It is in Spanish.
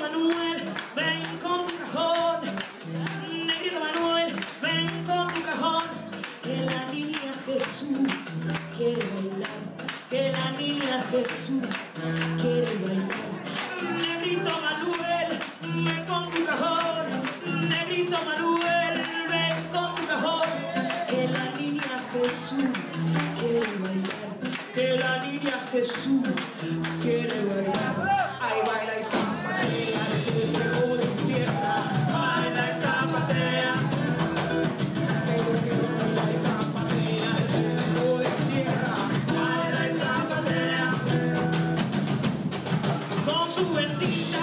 Manuel, ven con tu cajón. Negrito Manuel, ven con tu cajón. Que la niña Jesús quiere bailar. Que la niña Jesús quiere bailar. Negrito Manuel, ven con tu cajón. Negrito Manuel, ven con tu cajón. Que la niña Jesús quiere bailar. Que la niña Jesús quiere Con